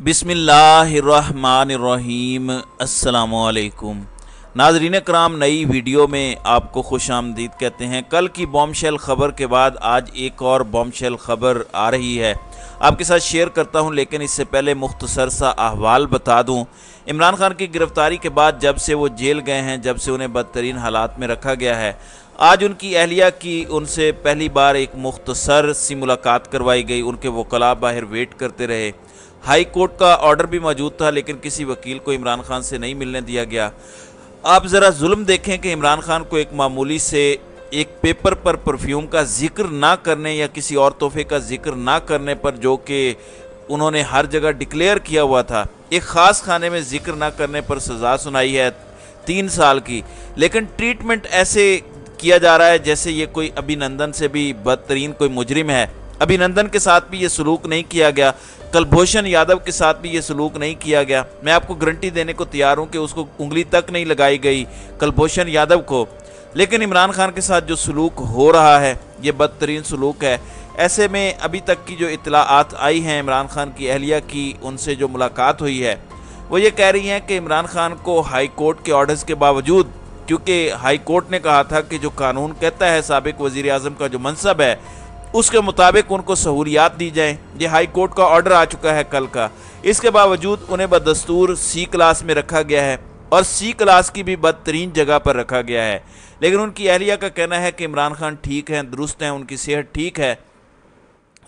बिसमीम असलकुम नाजरीन कराम नई वीडियो में आपको खुश आमदीद कहते हैं। कल की बॉम्बशेल ख़बर के बाद आज एक और बॉम्बशेल ख़बर आ रही है। आपके साथ शेयर करता हूँ, लेकिन इससे पहले मुख्तसर सा अहवाल बता दूँ। इमरान खान की गिरफ़्तारी के बाद जब से वो जेल गए हैं, जब से उन्हें बदतरीन हालात में रखा गया है, आज उनकी अहलिया की उनसे पहली बार एक मुख्तसर सी मुलाकात करवाई गई। उनके वकला बाहर वेट करते रहे। हाई कोर्ट का ऑर्डर भी मौजूद था, लेकिन किसी वकील को इमरान खान से नहीं मिलने दिया गया। आप ज़रा जुल्म देखें कि इमरान खान को एक मामूली से एक पेपर पर परफ्यूम का ज़िक्र ना करने या किसी और तोहफे का ज़िक्र ना करने पर जो कि उन्होंने हर जगह डिक्लेयर किया हुआ था, एक ख़ास खाने में ज़िक्र ना करने पर सज़ा सुनाई है तीन साल की। लेकिन ट्रीटमेंट ऐसे किया जा रहा है जैसे ये कोई अभिनंदन से भी बदतरीन कोई मुजरिम है। अभिनंदन के साथ भी ये सलूक नहीं किया गया। कलभूषण यादव के साथ भी ये सलूक नहीं किया गया। मैं आपको गारंटी देने को तैयार हूँ कि उसको उंगली तक नहीं लगाई गई कलभूषण यादव को। लेकिन इमरान खान के साथ जो सलूक हो रहा है, ये बदतरीन सलूक है। ऐसे में अभी तक की जो इतलात आई हैं इमरान खान की, अहलिया की, उनसे जो मुलाकात हुई है, वो ये कह रही हैं कि इमरान खान को हाई कोर्ट के ऑर्डर्स के बावजूद, क्योंकि हाई कोर्ट ने कहा था कि जो कानून कहता है, सबक वज़ी अजम का जो मनसब है उसके मुताबिक उनको सहूलियात दी जाए। ये हाई कोर्ट का ऑर्डर आ चुका है कल का। इसके बावजूद उन्हें बदस्तूर सी क्लास में रखा गया है और सी क्लास की भी बदतरीन जगह पर रखा गया है। लेकिन उनकी अहलिया का कहना है कि इमरान खान ठीक हैं, दुरुस्त हैं, उनकी सेहत ठीक है।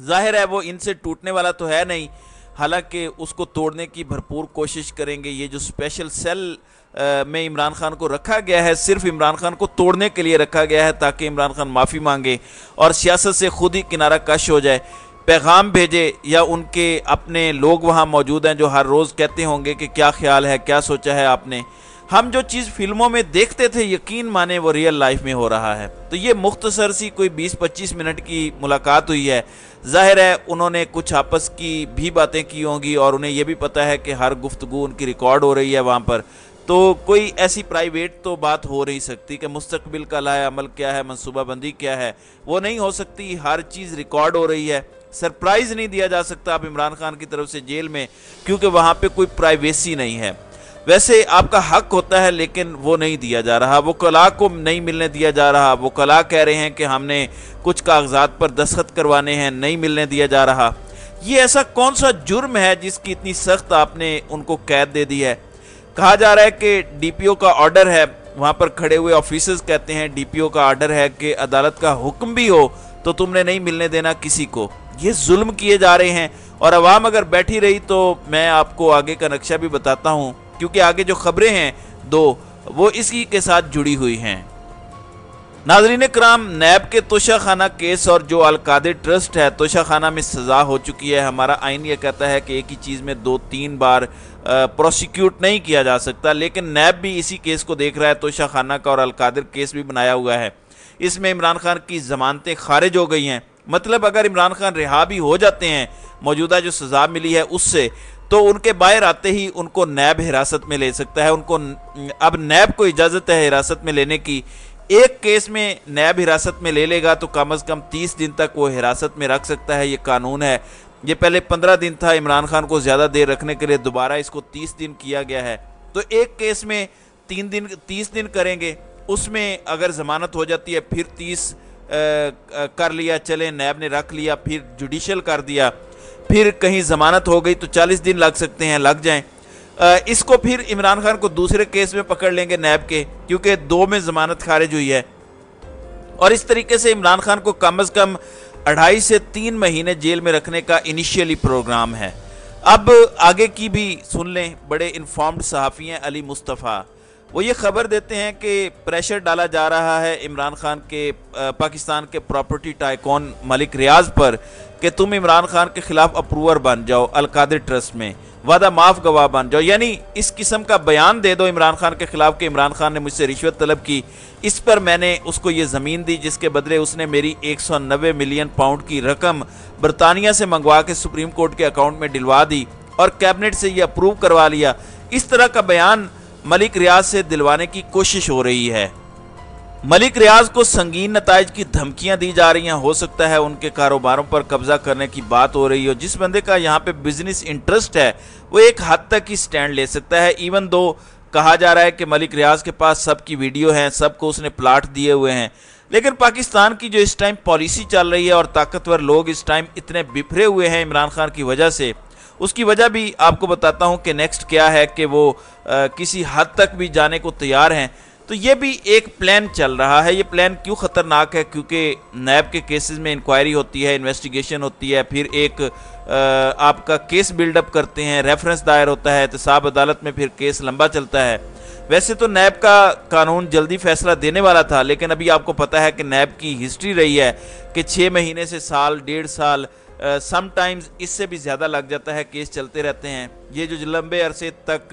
ज़ाहिर है वो इनसे टूटने वाला तो है नहीं, हालाँकि उसको तोड़ने की भरपूर कोशिश करेंगे। ये जो स्पेशल सेल में इमरान खान को रखा गया है, सिर्फ़ इमरान खान को तोड़ने के लिए रखा गया है ताकि इमरान खान माफ़ी मांगे और सियासत से खुद ही किनारा कश हो जाए। पैगाम भेजे या उनके अपने लोग वहाँ मौजूद हैं जो हर रोज़ कहते होंगे कि क्या ख्याल है, क्या सोचा है आपने। हम जो चीज़ फ़िल्मों में देखते थे, यकीन माने वो रियल लाइफ में हो रहा है। तो ये मुख्तसर सी कोई 20-25 मिनट की मुलाकात हुई है। ज़ाहिर है, उन्होंने कुछ आपस की भी बातें की होंगी और उन्हें यह भी पता है कि हर गुफ्तु उनकी रिकॉर्ड हो रही है वहाँ पर। तो कोई ऐसी प्राइवेट तो बात हो नहीं सकती कि मुस्तकबिल का लाए अमल क्या है मनसूबाबंदी क्या है। वो नहीं हो सकती, हर चीज़ रिकॉर्ड हो रही है। सरप्राइज़ नहीं दिया जा सकता आप इमरान खान की तरफ़ से जेल में, क्योंकि वहाँ पे कोई प्राइवेसी नहीं है। वैसे आपका हक होता है, लेकिन वो नहीं दिया जा रहा। वो कला को नहीं मिलने दिया जा रहा। वो कला कह रहे हैं कि हमने कुछ कागजात पर दस्खत करवाने हैं, नहीं मिलने दिया जा रहा। ये ऐसा कौन सा जुर्म है जिसकी इतनी सख्त आपने उनको कैद दे दी है? कहा जा रहा है कि डीपीओ का ऑर्डर है, वहाँ पर खड़े हुए ऑफिसर्स कहते हैं डीपीओ का ऑर्डर है कि अदालत का हुक्म भी हो तो तुमने नहीं मिलने देना किसी को। ये जुल्म किए जा रहे हैं, और आवाम अगर बैठी रही तो मैं आपको आगे का नक्शा भी बताता हूँ, क्योंकि आगे जो खबरें हैं, दो, वो इसी के साथ जुड़ी हुई हैं। नाजरीन कराम नैब के तोशा खाना केस और जो अलकादे ट्रस्ट है तोशा खाना में सज़ा हो चुकी है। हमारा आइन ये कहता है कि एक ही चीज़ में दो तीन बार प्रोसिक्यूट नहीं किया जा सकता, लेकिन नैब भी इसी केस को देख रहा है तोशा खाना का और अलकादिर केस भी बनाया हुआ है। इसमें इमरान खान की जमानतें खारिज हो गई हैं। मतलब अगर इमरान खान रिहा भी हो जाते हैं, मौजूदा जो सज़ा मिली है उससे तो उनके बाहर आते ही उनको नैब हिरासत में ले सकता है। उनको, अब नैब को इजाज़त है हिरासत में लेने की एक केस में नैब हिरासत में ले लेगा तो कम अज़ कम तीस दिन तक वो हिरासत में रख सकता है, ये कानून है। ये पहले पंद्रह दिन था, इमरान खान को ज़्यादा देर रखने के लिए दोबारा इसको तीस दिन किया गया है। तो एक केस में तीन दिन, तीस दिन करेंगे, उसमें अगर ज़मानत हो जाती है, फिर तीस कर लिया, चले, नैब ने रख लिया, फिर जुडिशल कर दिया, फिर कहीं ज़मानत हो गई तो चालीस दिन लग सकते हैं, लग जाएँ। इसको फिर इमरान खान को दूसरे केस में पकड़ लेंगे नैब के, क्योंकि दो में ज़मानत खारिज हुई है। और इस तरीके से इमरान खान को कम अज़ कम अढ़ाई से तीन महीने जेल में रखने का इनिशियली प्रोग्राम है। अब आगे की भी सुन लें, बड़े इन्फॉर्म्ड सहाफ़ी हैं अली मुस्तफ़ा। वो ये खबर देते हैं कि प्रेशर डाला जा रहा है इमरान खान के पाकिस्तान के प्रॉपर्टी टाइकॉन मलिक रियाज पर कि तुम इमरान खान के खिलाफ अप्रूवर बन जाओ, अलकादिर ट्रस्ट में। वादा माफ़ गवाह बन जाओ। यानी इस किस्म का बयान दे दो इमरान खान के खिलाफ कि इमरान खान ने मुझसे रिश्वत तलब की। इस पर मैंने उसको ये ज़मीन दी जिसके बदले उसने मेरी 190 मिलियन पाउंड की रकम बरतानिया से मंगवा के सुप्रीम कोर्ट के अकाउंट में दिलवा दी और कैबिनेट से ये अप्रूव करवा लिया। इस तरह का बयान मलिक रियाज से दिलवाने की कोशिश हो रही है। मलिक रियाज को संगीन नतज की धमकियाँ दी जा रही हैं। हो सकता है उनके कारोबारों पर कब्जा करने की बात हो रही हो। जिस बंदे का यहाँ पे बिज़नेस इंटरेस्ट है, वो एक हद तक ही स्टैंड ले सकता है। इवन दो कहा जा रहा है कि मलिक रियाज के पास सबकी वीडियो है, सबको उसने प्लाट दिए हुए हैं। लेकिन पाकिस्तान की जो इस टाइम पॉलिसी चल रही है और ताकतवर लोग इस टाइम इतने बिफरे हुए हैं इमरान खान की वजह से उसकी वजह भी आपको बताता हूँ कि नेक्स्ट क्या है कि वो आ, किसी हद तक भी जाने को तैयार हैं। तो ये भी एक प्लान चल रहा है। ये प्लान क्यों ख़तरनाक है? क्योंकि नैब के केसेस में इंक्वायरी होती है इन्वेस्टिगेशन होती है फिर एक आ, आपका केस बिल्डअप करते हैं रेफरेंस दायर होता है एहतसाब अदालत में फिर केस लंबा चलता है। वैसे तो नैब का कानून जल्दी फैसला देने वाला था लेकिन अभी आपको पता है कि नैब की हिस्ट्री रही है कि छः महीने से साल डेढ़ साल समटाइम्स इससे भी ज़्यादा लग जाता है केस चलते रहते हैं। ये जो लंबे अरसे तक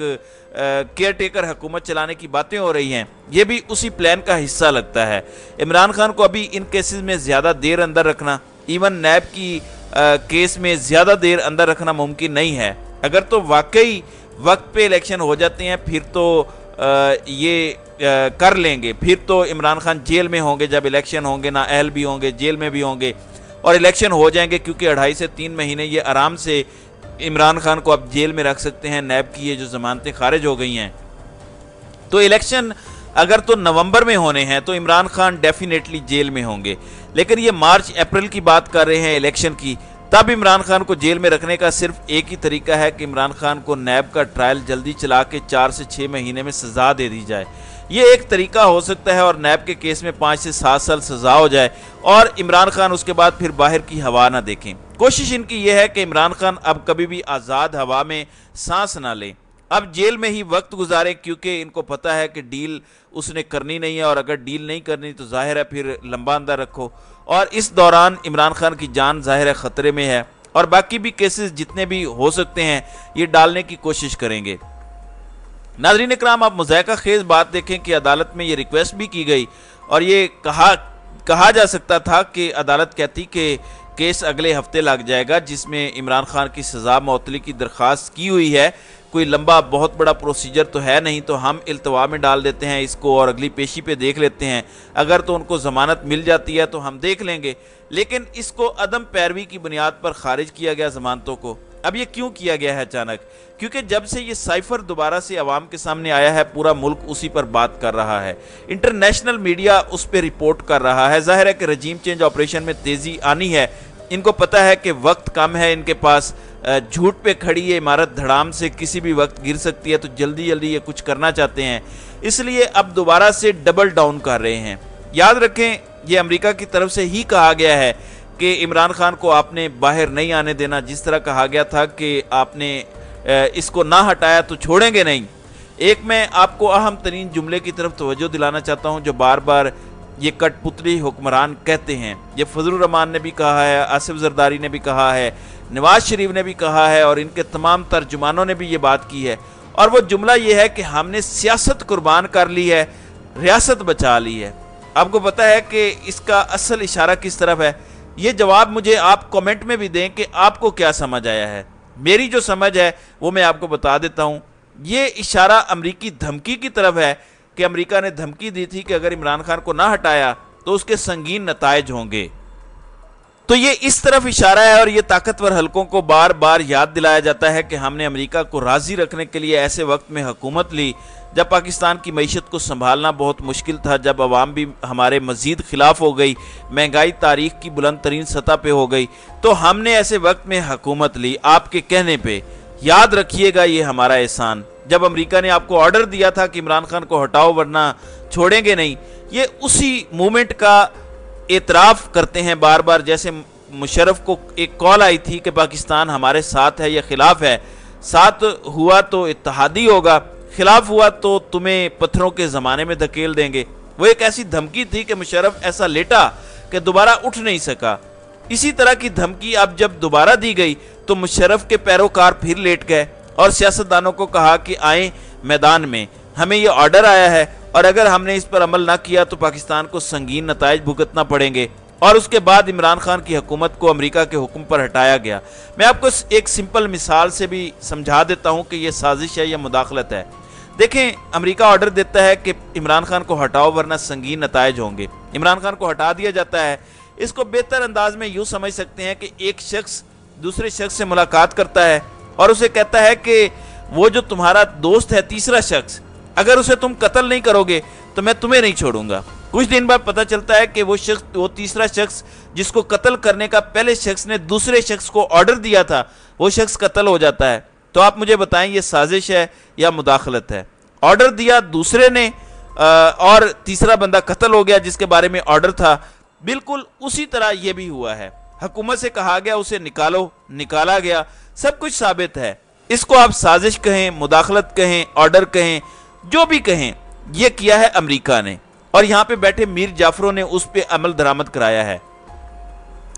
केयर टेकर हुकूमत चलाने की बातें हो रही हैं ये भी उसी प्लान का हिस्सा लगता है। इमरान खान को अभी इन केसेस में ज़्यादा देर अंदर रखना इवन नैब की आ, केस में ज़्यादा देर अंदर रखना मुमकिन नहीं है। अगर तो वाकई वक्त पे इलेक्शन हो जाते हैं फिर तो आ, ये आ, कर लेंगे। फिर तो इमरान खान जेल में होंगे जब इलेक्शन होंगे ना अहल भी होंगे जेल में भी होंगे। और इलेक्शन हो जाएँगे क्योंकि अढ़ाई से तीन महीने ये आराम से इमरान खान को आप जेल में रख सकते हैं, नैब की ये जो जमानतें खारिज हो गई हैं। तो इलेक्शन अगर तो नवंबर में होने हैं तो इमरान खान डेफिनेटली जेल में होंगे। लेकिन ये मार्च, अप्रैल की बात कर रहे हैं इलेक्शन की, तब इमरान खान को जेल में रखने का सिर्फ़ एक ही तरीका है कि इमरान खान को नैब का ट्रायल जल्दी चला के चार से छः महीने में सजा दे दी जाए। ये एक तरीका हो सकता है और नैब के केस में पाँच से सात साल सजा हो जाए और इमरान खान उसके बाद फिर बाहर की हवा ना देखें। कोशिश इनकी यह है कि इमरान खान अब कभी भी आज़ाद हवा में सांस ना लें। अब जेल में ही वक्त गुजारें, क्योंकि इनको पता है कि डील उसने करनी नहीं है और अगर डील नहीं करनी तो ज़ाहिर है फिर लंबा अंदर रखो। और इस दौरान इमरान खान की जान ज़ाहिर है ख़तरे में है और बाकी भी केसेस जितने भी हो सकते हैं, ये डालने की कोशिश करेंगे। नाजरीन कराम आप मुजायका खेज बात देखें कि अदालत में ये रिक्वेस्ट भी की गई और ये कहा कहा जा सकता था कि अदालत कहती कि केस अगले हफ़्ते लग जाएगा, जिसमें इमरान खान की सज़ा मअतली की दरख्वास्त की हुई है। कोई लंबा, बहुत बड़ा प्रोसीजर तो है नहीं तो हम अल्तवा में डाल देते हैं इसको और अगली पेशी पे देख लेते हैं। अगर तो उनको ज़मानत मिल जाती है तो हम देख लेंगे। लेकिन इसको अदम पैरवी की बुनियाद पर खारिज किया गया जमानतों को। अब ये क्यों किया गया है अचानक? क्योंकि जब से ये साइफर दोबारा से आवाम के सामने आया है, पूरा मुल्क उसी पर बात कर रहा है। इंटरनेशनल मीडिया उस पर रिपोर्ट कर रहा है। ज़ाहिर है कि रजीम चेंज ऑपरेशन में तेज़ी आनी है। इनको पता है कि वक्त कम है इनके पास। झूठ पे खड़ी ये इमारत धड़ाम से किसी भी वक्त गिर सकती है तो जल्दी जल्दी ये कुछ करना चाहते हैं। इसलिए अब दोबारा से डबल डाउन कर रहे हैं। याद रखें, ये अमेरिका की तरफ़ से ही कहा गया है कि इमरान खान को आपने बाहर नहीं आने देना। जिस तरह कहा गया था कि आपने इसको ना हटाया तो छोड़ेंगे नहीं। एक मैं आपको अहम तरीन जुमले की तरफ़ तवज्जो दिलाना चाहता हूँ, जो बार बार ये कठपुतली हुक्मरान कहते हैं। ये फजल रमान ने भी कहा है, आसिफ जरदारी ने भी कहा है, नवाज़ शरीफ ने भी कहा है, और इनके तमाम तर्जुमानों ने भी ये बात की है। और वो जुमला ये है कि हमने सियासत कुर्बान कर ली है, रियासत बचा ली है। आपको पता है कि इसका असल इशारा किस तरफ़ है? ये जवाब मुझे आप कमेंट में भी दें कि आपको क्या समझ आया है। मेरी जो समझ है, वो मैं आपको बता देता हूँ। ये इशारा अमरीकी धमकी की तरफ़ है कि अमरीका ने धमकी दी थी कि अगर इमरान खान को ना हटाया तो उसके संगीन नतज होंगे। तो ये इस तरफ़ इशारा है और ये ताकतवर हलकों को बार बार याद दिलाया जाता है कि हमने अमेरिका को राज़ी रखने के लिए ऐसे वक्त में हुकूमत ली। जब पाकिस्तान की मीशत को संभालना बहुत मुश्किल था, जब आवाम भी हमारे मजीद खिलाफ हो गई, महँगाई तारीख की बुलंद तरीन सतह पर हो गई तो हमने ऐसे वक्त में हुकूमत ली आपके कहने पर याद रखिएगा ये हमारा एहसान। जब अमेरिका ने आपको ऑर्डर दिया था कि इमरान खान को हटाओ, वरना छोड़ेंगे नहीं, ये उसी मूवमेंट का एतराफ़ करते हैं बार बार जैसे मुशरफ को एक कॉल आई थी कि पाकिस्तान हमारे साथ है या खिलाफ है। साथ हुआ तो इतिहादी होगा। खिलाफ हुआ तो तुम्हें पत्थरों के ज़माने में धकेल देंगे। वो एक ऐसी धमकी थी कि मुशरफ ऐसा लेटा कि दोबारा उठ नहीं सका। इसी तरह की धमकी अब जब दोबारा दी गई तो मुशरफ के पैरोकार फिर लेट गए और सियासतदानों को कहा कि आए मैदान में, हमें यह ऑर्डर आया है और अगर हमने इस पर अमल ना किया तो पाकिस्तान को संगीन नतज भुगतना पड़ेंगे। और उसके बाद इमरान खान की हुकूमत को अमेरिका के हुक्म पर हटाया गया। मैं आपको एक सिंपल मिसाल से भी समझा देता हूँ कि यह साजिश है या मुदाखलत है। देखें, अमेरिका ऑर्डर देता है कि इमरान खान को हटाओ, वरना संगीन नतज होंगे। इमरान खान को हटा दिया जाता है। इसको बेहतर अंदाज में यूँ समझ सकते हैं कि एक शख्स दूसरे शख्स से मुलाकात करता है और उसे कहता है कि वो जो तुम्हारा दोस्त है, तीसरा शख्स, अगर उसे तुम कत्ल नहीं करोगे तो मैं तुम्हें नहीं छोड़ूँगा। कुछ दिन बाद पता चलता है कि वो शख्स, वो तीसरा शख्स जिसको कत्ल करने का पहले शख्स ने दूसरे शख्स को ऑर्डर दिया था, वो शख्स कत्ल हो जाता है। तो आप मुझे बताएँ, ये साजिश है या मुदाखलत है? ऑर्डर दिया, दूसरे ने और तीसरा बंदा कत्ल हो गया जिसके बारे में ऑर्डर था। बिल्कुल उसी तरह यह भी हुआ है। हुकूमत से कहा गया, उसे निकालो, निकाला गया। सब कुछ साबित है। इसको आप साजिश कहें, मुदाखलत कहें ऑर्डर कहें, जो भी कहें यह किया है अमेरिका ने। और यहाँ पे बैठे मीर जाफरों ने उस पर अमल दरामद कराया है।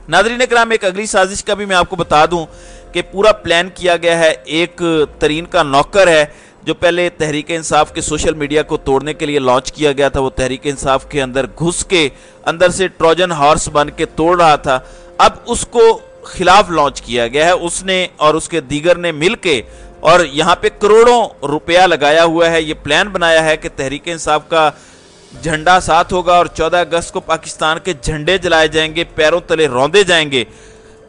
नादरीन कराम एक अगली साजिश का भी मैं आपको बता दूँ कि पूरा प्लान किया गया है। एक तरीन का नौकर है, जो पहले तहरीक इंसाफ के सोशल मीडिया को तोड़ने के लिए लॉन्च किया गया था। वो तहरीक इंसाफ के अंदर घुस के अंदर से ट्रोजन हॉर्स बन के तोड़ रहा था। अब उसको खिलाफ लॉन्च किया गया है। उसने और उसके दीगर ने मिल के और यहाँ पे करोड़ों रुपया लगाया हुआ है। ये प्लान बनाया है कि तहरीक इंसाफ का झंडा साथ होगा और 14 अगस्त को पाकिस्तान के झंडे जलाए जाएँगे पैरों तले रौंदे जाएँगे।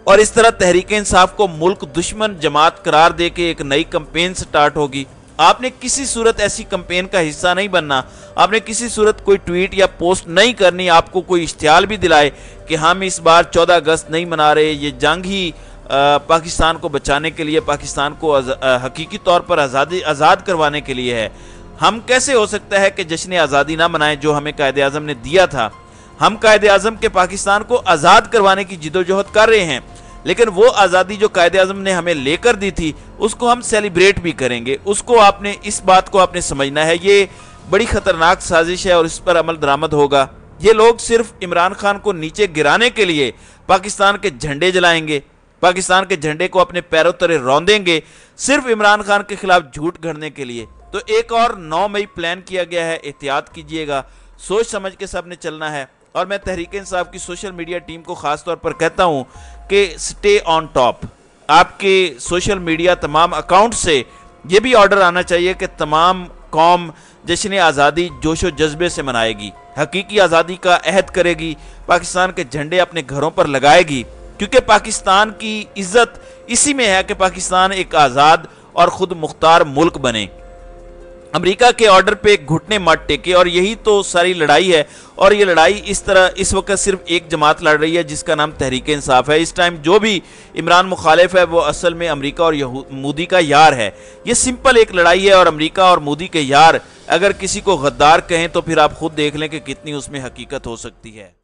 और इस तरह तहरीक इंसाफ को मुल्क दुश्मन जमात करार दे के एक नई कंपेन स्टार्ट होगी। आपने किसी सूरत ऐसी कंपेन का हिस्सा नहीं बनना। आपने किसी सूरत कोई ट्वीट या पोस्ट नहीं करनी। आपको कोई इश्तियाल भी दिलाए कि हम इस बार 14 अगस्त नहीं मना रहे। ये जंग ही आ, पाकिस्तान को बचाने के लिए पाकिस्तान को हकीकी तौर पर आज़ादी आज़ाद करवाने के लिए है। हम कैसे हो सकता है कि जश्न आज़ादी ना मनाएँ जो हमें कायद अजम ने दिया था? हम कायद अजम के पाकिस्तान को आज़ाद करवाने की जिदोजहद कर रहे हैं, लेकिन वो आज़ादी जो कायद अजम ने हमें लेकर दी थी, उसको हम सेलिब्रेट भी करेंगे। उसको आपने, इस बात को आपने समझना है, ये बड़ी ख़तरनाक साजिश है और इस पर अमल दरामद होगा। ये लोग सिर्फ़ इमरान खान को नीचे गिराने के लिए पाकिस्तान के झंडे जलाएँगे, पाकिस्तान के झंडे को अपने पैरों तले रौंदेंगे, सिर्फ़ इमरान खान के खिलाफ झूठ घड़ने के लिए। तो एक और 9 मई प्लान किया गया है, एहतियात कीजिएगा। सोच समझ के सबने चलना है। और मैं तहरीक इंसाफ की सोशल मीडिया टीम को ख़ास तौर पर कहता हूँ कि स्टे ऑन टॉप आपके सोशल मीडिया तमाम अकाउंट से ये भी ऑर्डर आना चाहिए कि तमाम कौम जश्न आज़ादी जोश व जज्बे से मनाएगी। हकीकी आज़ादी का अहद करेगी। पाकिस्तान के झंडे अपने घरों पर लगाएगी। क्योंकि पाकिस्तान की इज़्ज़त इसी में है कि पाकिस्तान एक आज़ाद और ख़ुद मुख्तार मुल्क बने। अमेरिका के ऑर्डर पे घुटने मत टेके, और यही तो सारी लड़ाई है। और ये लड़ाई इस तरह, इस वक्त सिर्फ़ एक जमात लड़ रही है, जिसका नाम तहरीक इंसाफ है। इस टाइम जो भी इमरान मुखालिफ है, वो असल में अमेरिका और मोदी का यार है। ये सिंपल एक लड़ाई है, और अमेरिका और मोदी के यार, अगर किसी को गद्दार कहें तो फिर आप खुद देख लें कि कितनी उसमें हकीकत हो सकती है।